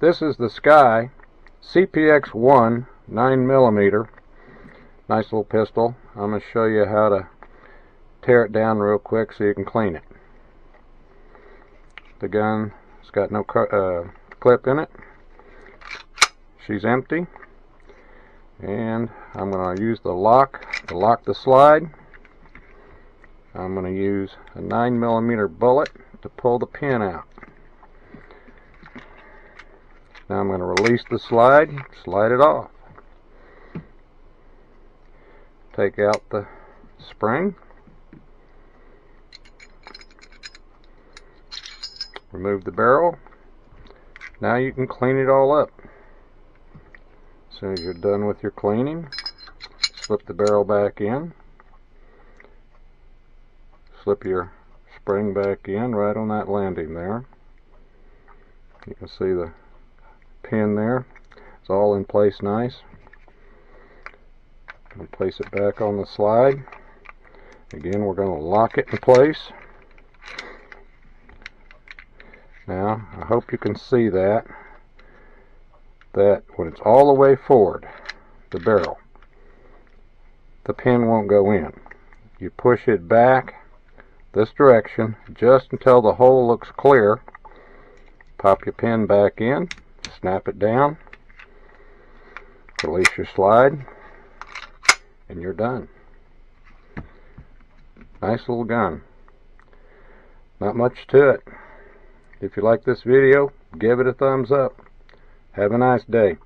This is the SCCY CPX-1 9mm. Nice little pistol. I'm going to show you how to tear it down real quick so you can clean it. The gun has got no uh, clip in it. She's empty. And I'm going to use the lock to lock the slide. I'm going to use a 9mm bullet to pull the pin out. Now I'm going to release the slide, slide it off. Take out the spring. Remove the barrel. Now you can clean it all up. As soon as you're done with your cleaning, slip the barrel back in. Slip your spring back in right on that landing there. You can see the pin there. It's all in place nice. And place it back on the slide. Again, we're going to lock it in place. Now, I hope you can see that, that when it's all the way forward, the barrel, the pin won't go in. You push it back this direction just until the hole looks clear. Pop your pin back in, snap it down, release your slide, and you're done. Nice little gun. Not much to it. If you like this video, give it a thumbs up. Have a nice day.